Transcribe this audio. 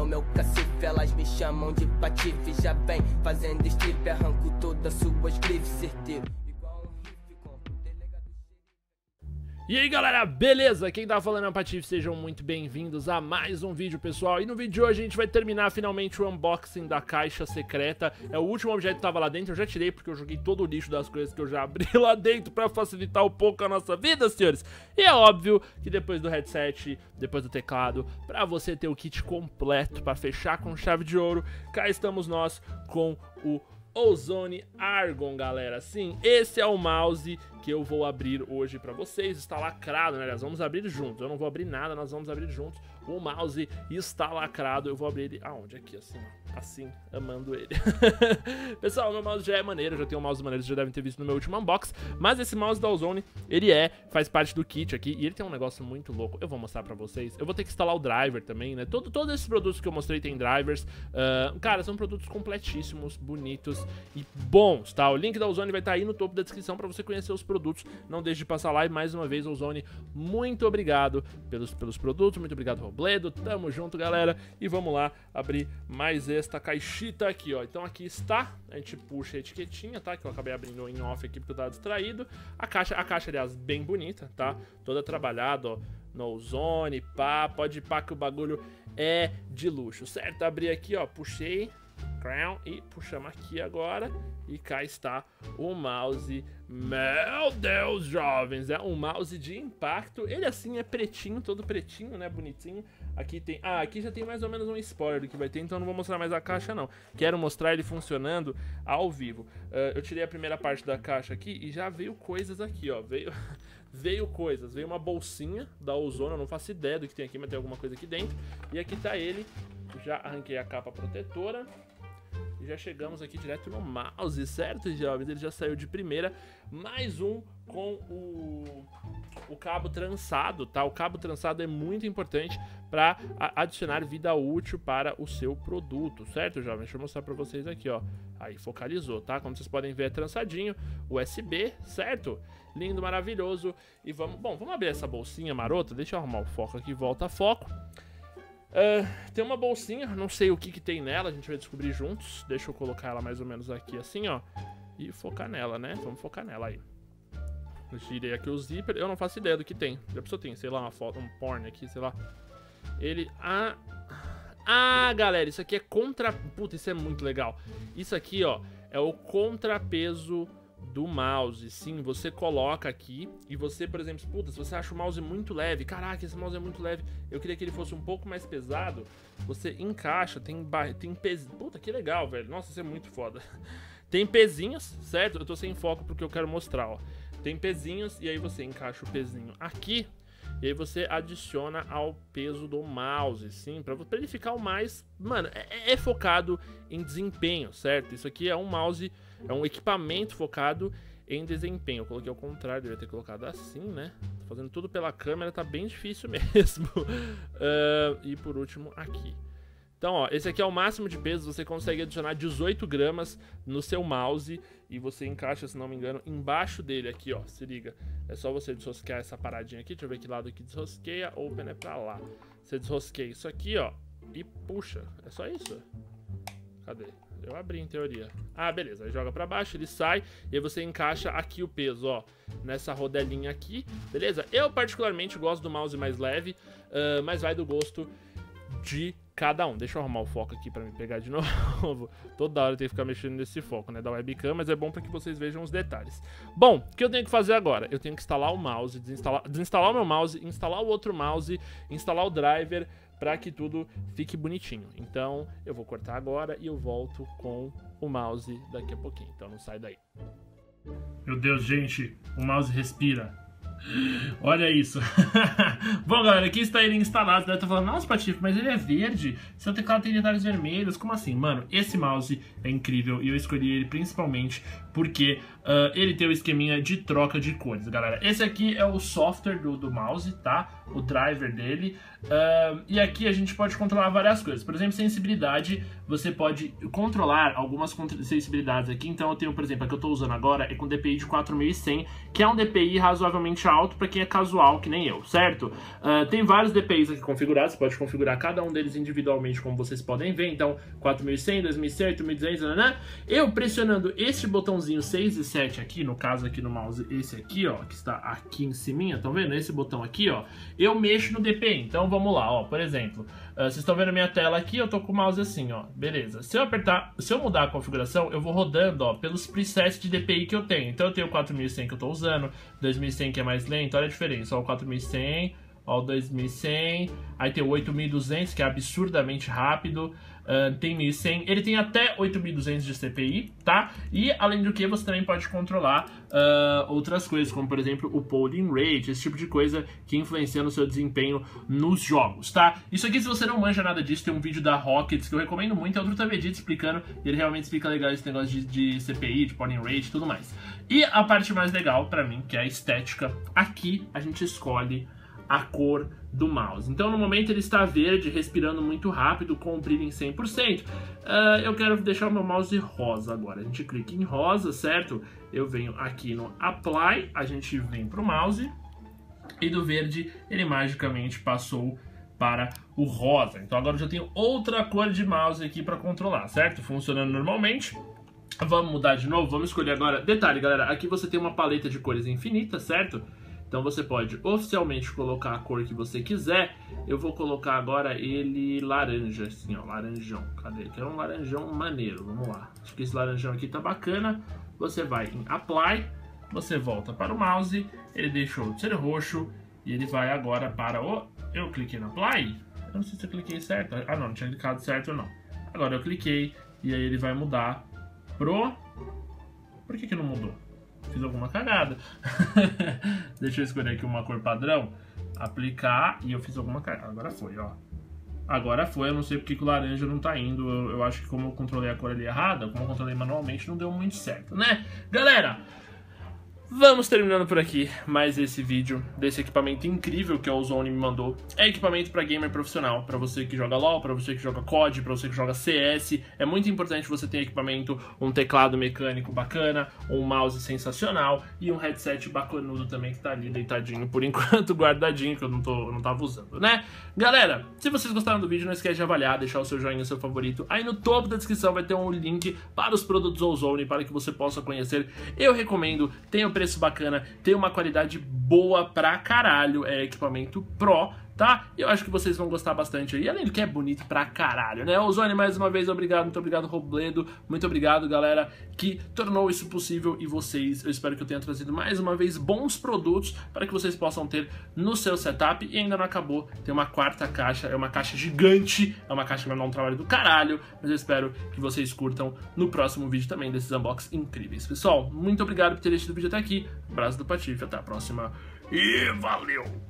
no meu cacife, elas me chamam de patife. Já vem fazendo strip, arranco todas suas grifes, certeiro. E aí galera, beleza? Quem tá falando é o Patife, sejam muito bem-vindos a mais um vídeo, pessoal. E no vídeo de hoje a gente vai terminar finalmente o unboxing da caixa secreta. É o último objeto que tava lá dentro, eu já tirei porque eu joguei todo o lixo das coisas que eu já abri lá dentro pra facilitar um pouco a nossa vida, senhores. E é óbvio que depois do headset, depois do teclado, pra você ter o kit completo pra fechar com chave de ouro, cá estamos nós com o Ozone Argon, galera. Sim, esse é o mouse que eu vou abrir hoje pra vocês. Está lacrado, né? Vamos abrir juntos. Eu não vou abrir nada, nós vamos abrir juntos. O mouse está lacrado. Eu vou abrir ele aonde? Aqui, assim. Assim, amando ele. Pessoal, meu mouse já é maneiro. Já tem um mouse maneiro, vocês já devem ter visto no meu último unbox. Mas esse mouse da Ozone, ele é, faz parte do kit aqui. E ele tem um negócio muito louco. Eu vou mostrar pra vocês. Eu vou ter que instalar o driver também, né? Todo, todos esses produtos que eu mostrei tem drivers. Uh, cara, são produtos completíssimos, bonitos e bons, tá? O link da Ozone vai estar tá aí no topo da descrição pra você conhecer os produtos. Não deixe de passar lá. E mais uma vez, Ozone, muito obrigado pelos, pelos produtos. Muito obrigado, Robledo. Tamo junto, galera. E vamos lá abrir mais esta caixita aqui, ó. Então aqui está. A gente puxa a etiquetinha, tá? Que eu acabei abrindo em off aqui porque eu tava distraído. A caixa, a caixa, aliás, bem bonita, tá? Toda trabalhada, ó. No ozone, pá. Pode pá que o bagulho é de luxo, certo? Abri aqui, ó. Puxei e puxamos aqui agora e cá está o mouse. Meu Deus, jovens, é um mouse de impacto. Ele assim é pretinho, todo pretinho, né, bonitinho. Aqui tem, ah, aqui já tem mais ou menos um spoiler do que vai ter, então não vou mostrar mais a caixa não. Quero mostrar ele funcionando ao vivo. Uh, eu tirei a primeira parte da caixa aqui e já veio coisas aqui, ó. Veio veio coisas, veio uma bolsinha da Ozona, não faço ideia do que tem aqui, mas tem alguma coisa aqui dentro. E aqui tá ele, já arranquei a capa protetora, e já chegamos aqui direto no mouse, certo, jovens? Ele já saiu de primeira. Mais um com o, o cabo trançado, tá? O cabo trançado é muito importante para adicionar vida útil para o seu produto, certo, jovens? Deixa eu mostrar para vocês aqui, ó. Aí focalizou, tá? Como vocês podem ver, é trançadinho. USB, certo? Lindo, maravilhoso. E vamos... Bom, vamos abrir essa bolsinha marota. Deixa eu arrumar o foco aqui. Volta foco. Uh, tem uma bolsinha, não sei o que, que tem nela, a gente vai descobrir juntos. Deixa eu colocar ela mais ou menos aqui assim, ó. E focar nela, né? Vamos focar nela aí. Eu tirei aqui o zíper, eu não faço ideia do que tem. Já pensou tem, sei lá, uma foto, um porn aqui, sei lá. Ele... Ah... Ah, galera, isso aqui é contra... Puta, isso é muito legal. Isso aqui, ó, é o contrapeso do mouse. Sim, você coloca aqui e você, por exemplo, puta, se você acha o mouse muito leve, caraca, esse mouse é muito leve, eu queria que ele fosse um pouco mais pesado, você encaixa, tem, tem pezinho. Puta, que legal, velho. Nossa, isso é muito foda. Tem pezinhos, certo? Eu tô sem foco porque eu quero mostrar, ó. Tem pezinhos e aí você encaixa o pezinho aqui e aí você adiciona ao peso do mouse, sim, para ele ficar o mais... Mano, é, é, focado em desempenho, certo? Isso aqui é um mouse é um equipamento focado em desempenho. Eu coloquei ao contrário, devia ter colocado assim, né? Tô fazendo tudo pela câmera, tá bem difícil mesmo. uh, e por último, aqui. Então, ó, esse aqui é o máximo de peso, você consegue adicionar 18 gramas no seu mouse e você encaixa, se não me engano, embaixo dele aqui, ó, se liga. É só você desrosquear essa paradinha aqui, deixa eu ver que lado que desrosqueia, open é pra lá. Você desrosqueia isso aqui, ó, e puxa, é só isso. Cadê? Eu abri em teoria. Ah, beleza. Aí joga pra baixo, ele sai. E aí você encaixa aqui o peso, ó. Nessa rodelinha aqui. Beleza? Eu particularmente gosto do mouse mais leve. Uh, mas vai do gosto de cada um. Deixa eu arrumar o foco aqui pra me pegar de novo. Toda hora eu tenho que ficar mexendo nesse foco, né? Da webcam, mas é bom pra que vocês vejam os detalhes. Bom, o que eu tenho que fazer agora? Eu tenho que instalar o mouse, desinstalar, desinstalar o meu mouse, instalar o outro mouse, instalar o driver para que tudo fique bonitinho. Então eu vou cortar agora e eu volto com o mouse daqui a pouquinho. Então não sai daí. Meu Deus, gente, o mouse respira. Olha isso. Bom, galera, aqui está ele instalado. Deve estar falando, nossa, Patife, mas ele é verde. Seu teclado tem detalhes vermelhos. Como assim? Mano, esse mouse é incrível e eu escolhi ele principalmente porque uh, ele tem o esqueminha de troca de cores, galera. Esse aqui é o software do, do mouse, tá? O driver dele. Uh, e aqui a gente pode controlar várias coisas. Por exemplo, sensibilidade, você pode controlar algumas sensibilidades aqui. Então eu tenho, por exemplo, a que eu estou usando agora é com DPI de 4100, que é um DPI razoavelmente alto para quem é casual, que nem eu, certo? Uh, tem vários DPIs aqui configurados, você pode configurar cada um deles individualmente, como vocês podem ver. Então, 4100, 2100, 8200, né? Eu pressionando este botãozinho 6 e 7 aqui, no caso aqui no mouse, esse aqui, ó, que está aqui em cima, estão vendo? Esse botão aqui, ó, eu mexo no DPI. Então vamos lá, ó, por exemplo, uh, vocês estão vendo minha tela aqui, eu tô com o mouse assim, ó, beleza. Se eu apertar, se eu mudar a configuração, eu vou rodando, ó, pelos presets de DPI que eu tenho. Então eu tenho o 4100 que eu tô usando, 2100 que é mais lento, olha a diferença, ó, o 4100, ó, o 2100, aí tem o 8200 que é absurdamente rápido, uh, tem 1100, ele tem até 8200 de CPI, tá? E além do que, você também pode controlar uh, outras coisas, como por exemplo o polling rate, esse tipo de coisa que influencia no seu desempenho nos jogos, tá? Isso aqui, se você não manja nada disso, tem um vídeo da Rockets que eu recomendo muito, é o Truta Vegeta explicando, e ele realmente explica legal esse negócio de, de CPI, de polling rate e tudo mais. E a parte mais legal para mim, que é a estética, aqui a gente escolhe a cor do mouse. Então no momento ele está verde, respirando muito rápido, com o brilho em 100%. Uh, ah, eu quero deixar o meu mouse rosa agora. A gente clica em rosa, certo? Eu venho aqui no Apply, a gente vem para o mouse e do verde ele magicamente passou para o rosa. Então agora eu já tenho outra cor de mouse aqui para controlar, certo? Funcionando normalmente. Vamos mudar de novo, vamos escolher agora. Detalhe, galera, aqui você tem uma paleta de cores infinita, certo? Então você pode oficialmente colocar a cor que você quiser. Eu vou colocar agora ele laranja, assim, ó, laranjão. Cadê? Quero um laranjão maneiro, vamos lá. Acho que esse laranjão aqui tá bacana. Você vai em Apply, você volta para o mouse, ele deixou de ser roxo e ele vai agora para o... Eu cliquei no Apply? Eu não sei se eu cliquei certo. Ah, não, não tinha clicado certo não. Agora eu cliquei e aí ele vai mudar pro... Por que que não mudou? Fiz alguma cagada. Deixa eu escolher aqui uma cor padrão, aplicar e eu fiz alguma cagada. Agora foi, ó. Agora foi, eu não sei porque que o laranja não tá indo. Eu, eu acho que como eu controlei a cor ali errada, como eu controlei manualmente, não deu muito certo, né? Galera, Vamos terminando por aqui mais esse vídeo desse equipamento incrível que a Ozone me mandou. É equipamento para gamer profissional, para você que joga LoL, para você que joga COD, para você que joga CS. É muito importante você ter equipamento, um teclado mecânico bacana, um mouse sensacional e um headset bacanudo também que tá ali deitadinho por enquanto, guardadinho, que eu não, tô, não tava usando, né? Galera, se vocês gostaram do vídeo, não esquece de avaliar, deixar o seu joinha, seu favorito. Aí no topo da descrição vai ter um link para os produtos Ozone, para que você possa conhecer. Eu recomendo, tem o preço bacana, tem uma qualidade boa pra caralho, é equipamento Pro, tá? Eu acho que vocês vão gostar bastante aí, além do que é bonito pra caralho, né? Ozone, mais uma vez, obrigado, muito obrigado, Robledo, muito obrigado, galera, que tornou isso possível e vocês, eu espero que eu tenha trazido mais uma vez bons produtos para que vocês possam ter no seu setup e ainda não acabou, tem uma quarta caixa, é uma caixa gigante, é uma caixa que vai dar um trabalho do caralho, mas eu espero que vocês curtam no próximo vídeo também desses unboxings incríveis. Pessoal, muito obrigado por ter assistido o vídeo até aqui, abraço do Patife, até a próxima e valeu!